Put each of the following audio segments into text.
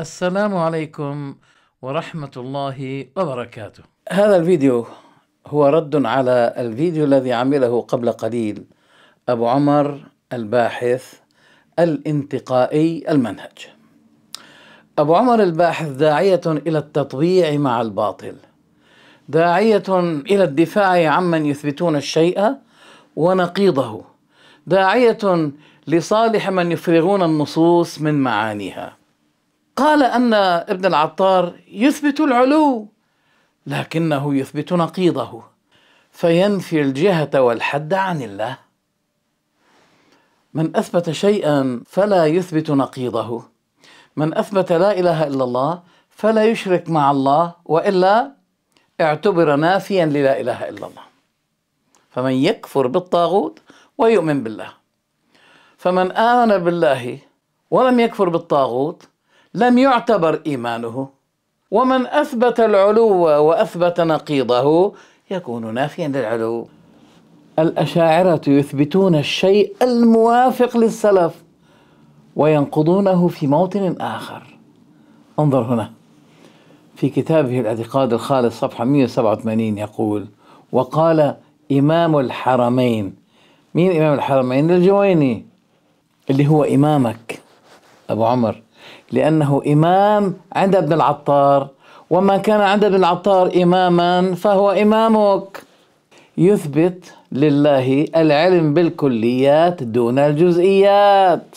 السلام عليكم ورحمة الله وبركاته. هذا الفيديو هو رد على الفيديو الذي عمله قبل قليل أبو عمر الباحث الانتقائي المنهج. أبو عمر الباحث داعية إلى التطبيع مع الباطل. داعية إلى الدفاع عمن يثبتون الشيء ونقيضه. داعية لصالح من يفرغون النصوص من معانيها. قال أن ابن العطار يثبت العلو لكنه يثبت نقيضه فينفي الجهة والحد عن الله. من أثبت شيئا فلا يثبت نقيضه. من أثبت لا إله إلا الله فلا يشرك مع الله وإلا اعتبر نافيا للا إله إلا الله. فمن يكفر بالطاغوت ويؤمن بالله. فمن آمن بالله ولم يكفر بالطاغوت لم يعتبر إيمانه. ومن أثبت العلو وأثبت نقيضه يكون نافيا للعلو. الأشاعرة يثبتون الشيء الموافق للسلف وينقضونه في موطن آخر. انظر هنا. في كتابه الاعتقاد الخالص صفحة 187 يقول وقال إمام الحرمين. مين إمام الحرمين؟ الجويني اللي هو إمامك أبو عمر. لأنه إمام عند ابن العطار وما كان عند ابن العطار إماما فهو إمامك. يثبت لله العلم بالكليات دون الجزئيات.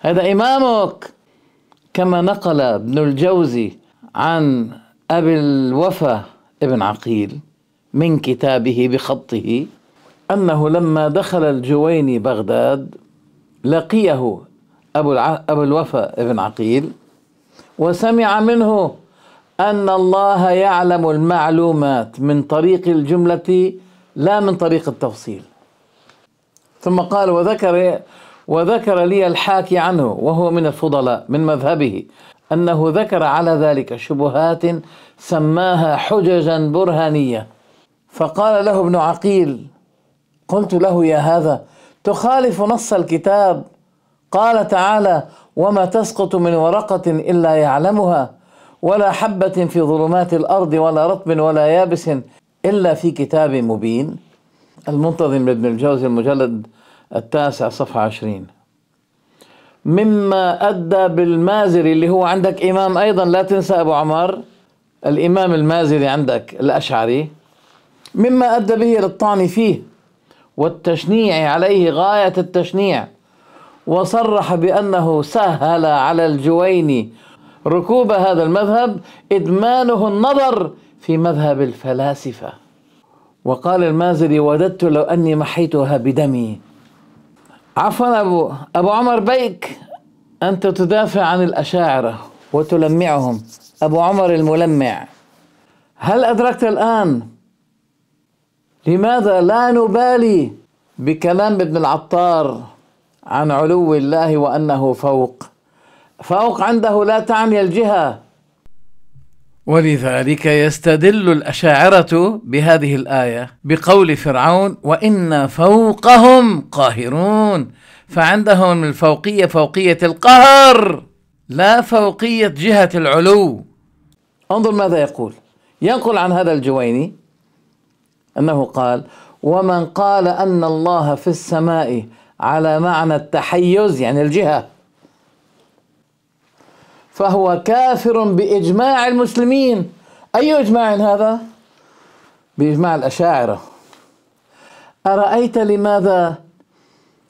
هذا إمامك. كما نقل ابن الجوزي عن أبي الوفا ابن عقيل من كتابه بخطه أنه لما دخل الجويني بغداد لقيه أبو, الع... أبو الوفا ابن عقيل وسمع منه أن الله يعلم المعلومات من طريق الجملة لا من طريق التفصيل. ثم قال وذكر وذكر لي الحاكي عنه وهو من الفضلاء من مذهبه أنه ذكر على ذلك شبهات سماها حججا برهانية. فقال له ابن عقيل قلت له يا هذا تخالف نص الكتاب قال تعالى وما تسقط من ورقة إلا يعلمها ولا حبة في ظلمات الأرض ولا رطب ولا يابس إلا في كتاب مبين. المنتظم لابن الجوزي المجلد التاسع صفحة عشرين. مما أدى بالمازري اللي هو عندك إمام أيضا لا تنسى أبو عمر الإمام المازري عندك الأشعري. مما أدى به للطعن فيه والتشنيع عليه غاية التشنيع. وصرح بأنه سهل على الجويني ركوب هذا المذهب إدمانه النظر في مذهب الفلاسفة. وقال المازري وددت لو أني محيتها بدمي. عفوا أبو, أبو عمر بيك أنت تدافع عن الأشاعرة وتلمعهم. أبو عمر الملمع هل أدركت الآن لماذا لا نبالي بكلام ابن العطار عن علو الله وأنه فوق. فوق عنده لا تعني الجهة. ولذلك يستدل الأشاعرة بهذه الآية بقول فرعون وإن فوقهم قاهرون فعندهم الفوقية فوقية القهر لا فوقية جهة العلو. انظر ماذا يقول. ينقل عن هذا الجويني أنه قال ومن قال أن الله في السماء على معنى التحيز يعني الجهة. فهو كافر بإجماع المسلمين. أي إجماع هذا؟ بإجماع الأشاعرة. أرأيت لماذا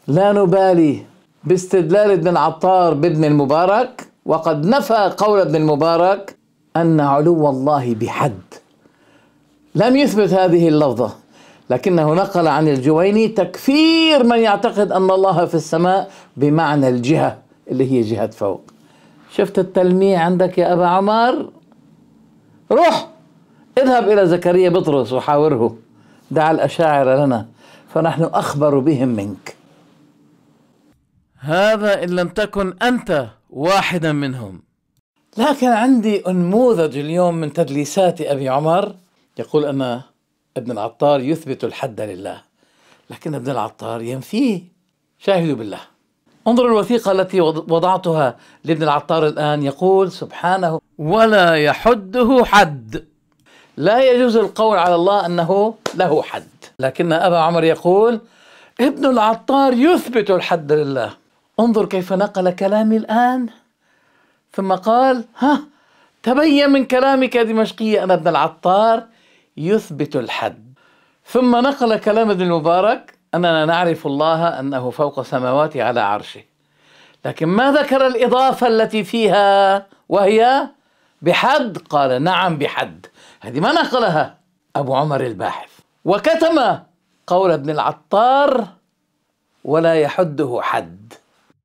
لا نبالي باستدلال ابن عطار بابن المبارك؟ وقد نفى قول ابن المبارك أن علو الله بحد. لم يثبت هذه اللفظة. لكنه نقل عن الجويني تكفير من يعتقد أن الله في السماء بمعنى الجهة اللي هي جهة فوق. شفت التلميع عندك يا أبا عمر روح! اذهب إلى زكريا بطرس وحاوره. دع الأشاعر لنا فنحن أخبر بهم منك. هذا إن لم تكن أنت واحدا منهم. لكن عندي أنموذج اليوم من تدليسات أبي عمر يقول أن ابن العطار يثبت الحد لله لكن ابن العطار ينفيه. شاهدوا بالله. انظر الوثيقة التي وضعتها لابن العطار الآن يقول سبحانه ولا يحده حد. لا يجوز القول على الله أنه له حد. لكن أبا عمر يقول ابن العطار يثبت الحد لله. انظر كيف نقل كلامي الآن. ثم قال ها تبين من كلامك دمشقي أن ابن العطار يثبت الحد. ثم نقل كلام ابن المبارك أننا نعرف الله أنه فوق سماواته على عرشه. لكن ما ذكر الإضافة التي فيها وهي بحد؟ قال نعم بحد. هذه ما نقلها أبو عمر الباحث. وكتم قول ابن العطار ولا يحده حد.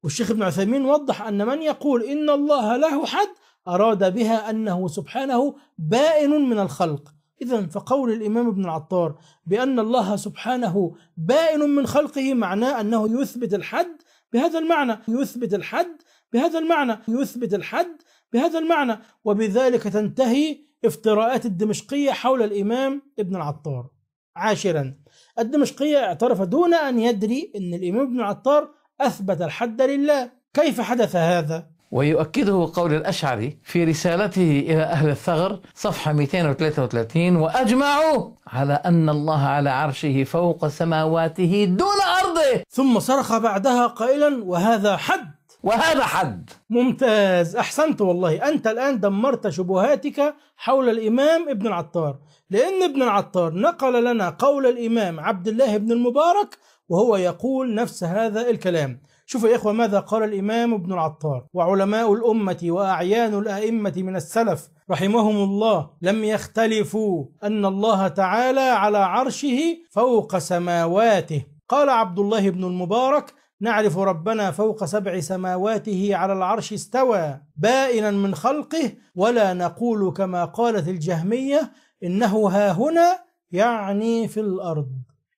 والشيخ ابن عثيمين وضح أن من يقول إن الله له حد أراد بها أنه سبحانه بائن من الخلق. إذا فقول الإمام ابن العطار بأن الله سبحانه بائن من خلقه معناه أنه يثبت الحد بهذا المعنى يثبت الحد بهذا المعنى يثبت الحد بهذا المعنى وبذلك تنتهي افتراءات الدمشقية حول الإمام ابن العطار عاشرا الدمشقية اعترف دون أن يدري أن الإمام ابن العطار أثبت الحد لله كيف حدث هذا؟ ويؤكده قول الأشعري في رسالته إلى أهل الثغر صفحة 233 وأجمعوا على أن الله على عرشه فوق سماواته دون أرضه. ثم صرخ بعدها قائلا وهذا حد. وهذا حد. ممتاز أحسنت والله. أنت الآن دمرت شبهاتك حول الإمام ابن العطار. لأن ابن العطار نقل لنا قول الإمام عبد الله بن المبارك وهو يقول نفس هذا الكلام شوفوا يا إخوة ماذا قال الإمام ابن العطار. وعلماء الأمة وأعيان الأئمة من السلف رحمهم الله لم يختلفوا أن الله تعالى على عرشه فوق سماواته. قال عبد الله بن المبارك نعرف ربنا فوق سبع سماواته على العرش استوى بائنا من خلقه ولا نقول كما قالت الجهمية إنه ها هنا يعني في الأرض.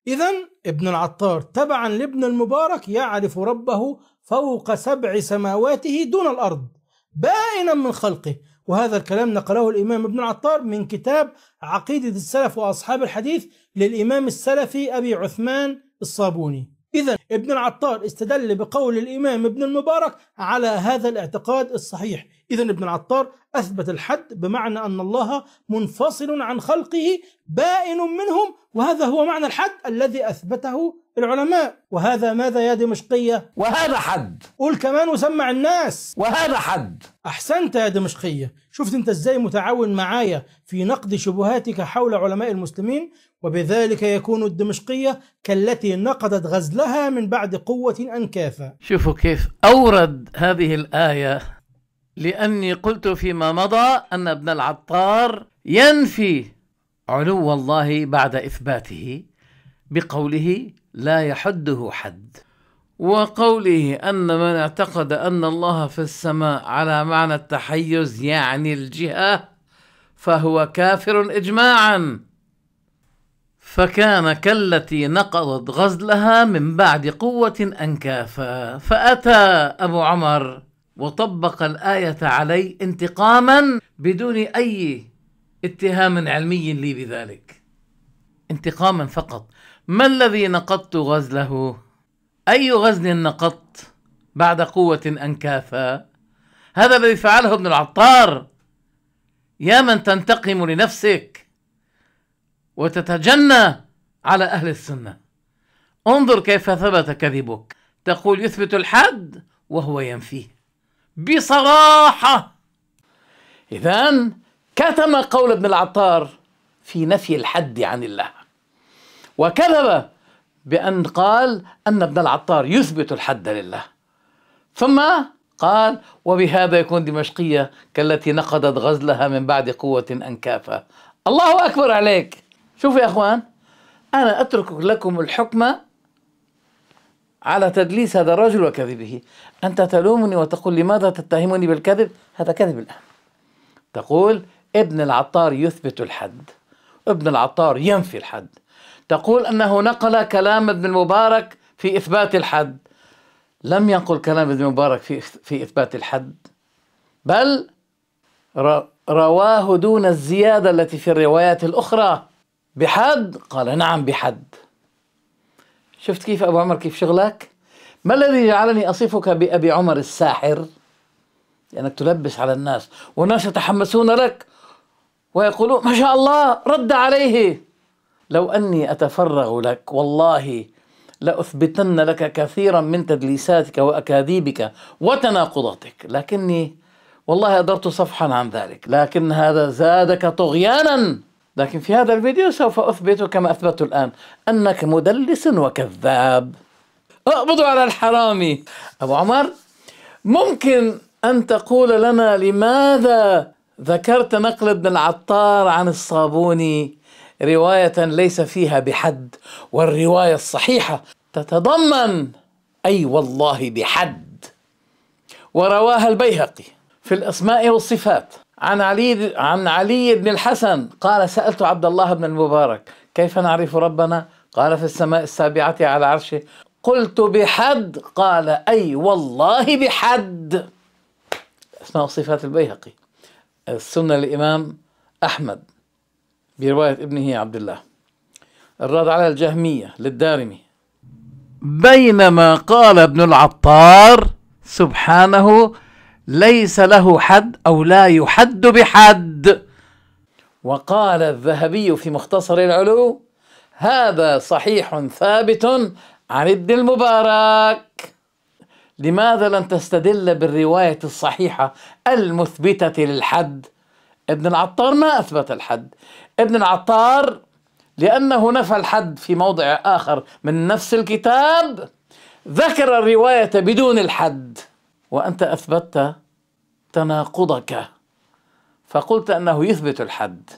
إذا ابن العطار تبعا لابن المبارك يعرف ربه فوق سبع سماواته دون الأرض بائنا من خلقه. وهذا الكلام نقله الإمام ابن العطار من كتاب عقيدة السلف وأصحاب الحديث للإمام السلفي أبي عثمان الصابوني. إذا ابن العطار استدل بقول الإمام ابن المبارك على هذا الاعتقاد الصحيح. إذا ابن العطار أثبت الحد بمعنى أن الله منفصل عن خلقه بائن منهم وهذا هو معنى الحد الذي أثبته العلماء. وهذا ماذا يا دمشقية؟ وهذا حد. قول كمان وسمع الناس. وهذا حد. أحسنت يا دمشقية. شفت أنت إزاي متعاون معايا في نقد شبهاتك حول علماء المسلمين؟ وبذلك يكون الدمشقية كالتي نقضت غزلها من بعد قوة أنكافا شوفوا كيف أورد هذه الآية لأني قلت فيما مضى أن ابن العطار ينفي علو الله بعد إثباته بقوله لا يحده حد وقوله أن من اعتقد أن الله في السماء على معنى التحيز يعني الجهة فهو كافر إجماعا. فكان كالتي نقضت غزلها من بعد قوة أنكافا فأتى أبو عمر وطبق الآية علي انتقاما بدون أي اتهام علمي لي بذلك. انتقاما فقط. ما الذي نقضت غزله؟ أي غزل نقضت بعد قوة أنكافا؟ هذا الذي فعله ابن العطار. يا من تنتقم لنفسك وتتجنى على أهل السنة. انظر كيف ثبت كذبك. تقول يثبت الحد وهو ينفيه. بصراحة. إذا كتم قول ابن العطار في نفي الحد عن الله. وكذب بأن قال أن ابن العطار يثبت الحد لله. ثم قال وبهذا يكون دمشقية كالتي نقضت غزلها من بعد قوة أنكافا الله أكبر عليك. شوفوا يا أخوان أنا أترك لكم الحكم على تدليس هذا الرجل وكذبه. أنت تلومني وتقول لماذا تتهمني بالكذب؟ هذا كذب الآن. تقول ابن العطار يثبت الحد. ابن العطار ينفي الحد. تقول أنه نقل كلام ابن المبارك في إثبات الحد. لم ينقل كلام ابن المبارك في في إثبات الحد. بل رواه دون الزيادة التي في الروايات الأخرى. بحد؟ قال نعم بحد. شفت كيف أبو عمر كيف شغلك ما الذي جعلني أصفك بأبي عمر الساحر؟ لأنك تلبس على الناس والناس يتحمسون لك ويقولون ما شاء الله رد عليه. لو أني أتفرغ لك والله لأثبتن لك كثيرا من تدليساتك وأكاذيبك وتناقضاتك. لكني والله أدرت صفحا عن ذلك لكن هذا زادك طغيانا. لكن في هذا الفيديو سوف أثبت كما أثبت الآن أنك مدلس وكذاب. اقبضوا على الحرامي أبو عمر ممكن أن تقول لنا لماذا ذكرت نقل ابن العطار عن الصابوني؟ رواية ليس فيها بحد والرواية الصحيحة تتضمن أي والله بحد. ورواها البيهقي في الأسماء والصفات. عن علي عن علي بن الحسن. قال سألت عبد الله بن المبارك كيف نعرف ربنا؟ قال في السماء السابعة على عرشه. قلت بحد. قال أي والله بحد. أسماء وصفات البيهقي. السنة الإمام أحمد برواية ابنه عبد الله. الرد على الجهمية للدارمي. بينما قال ابن العطار سبحانه ليس له حد أو لا يحد بحد. وقال الذهبي في مختصر العلو هذا صحيح ثابت عن ابن المبارك. لماذا لم تستدل بالرواية الصحيحة المثبتة للحد؟ ابن العطار ما أثبت الحد. ابن العطار لأنه نفى الحد في موضع آخر من نفس الكتاب ذكر الرواية بدون الحد. وأنت أثبتت تناقضك. فقلت أنه يثبت الحد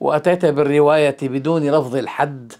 وأتيت بالرواية بدون لفظ الحد.